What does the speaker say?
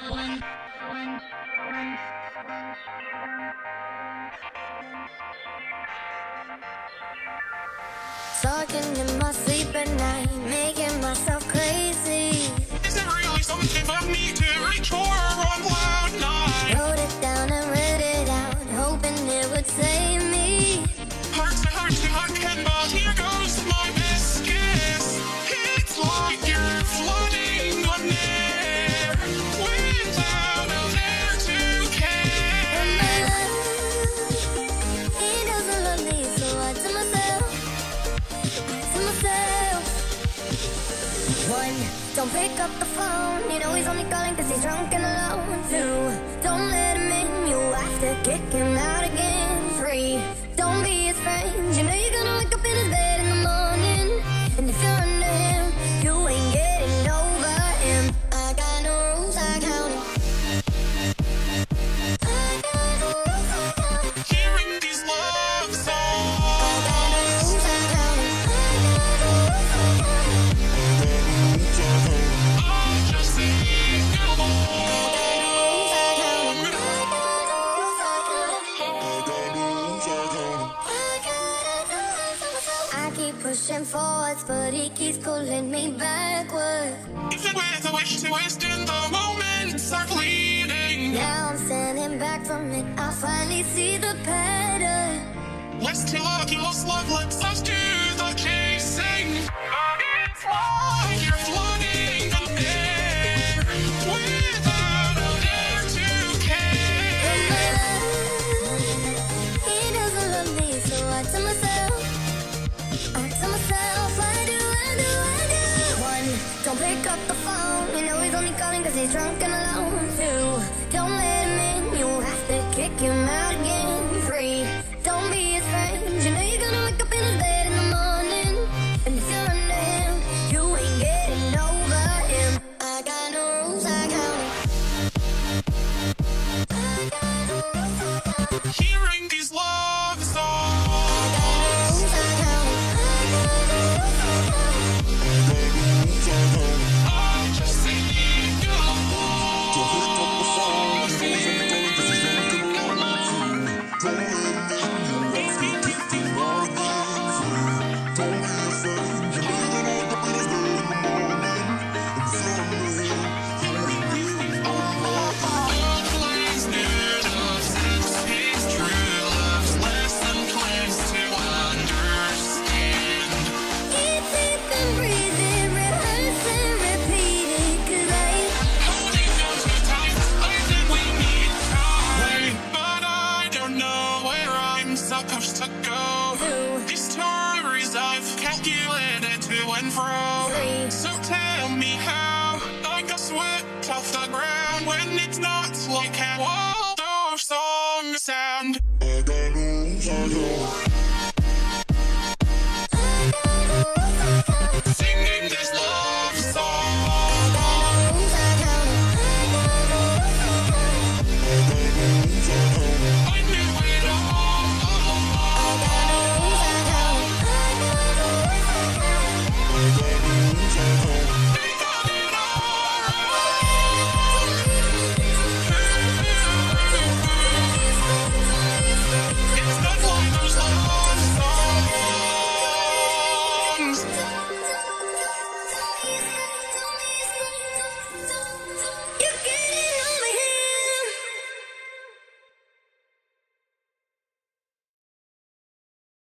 Talking in my sleep at night, making myself crazy. Is it real? really someone above me? Tell myself. One, don't pick up the phone, you know he's only calling cause he's drunk and alone. Two, don't let him in, you have to kick him out again. Three, don't be his friend, pushing forwards, but he keeps pulling me backwards. Even with a wish to waste in the moments are fleeting. Now I'm standing back from it. I finally see the pattern. Let's lucky lost love lets us do the chasing. It's like you're floating air without a dare to care. He doesn't love me, so I tell myself, up the phone. You know he's only calling cause he's drunk and alone. All So tell me how I got swept off the ground when it's not like how all those songs sound.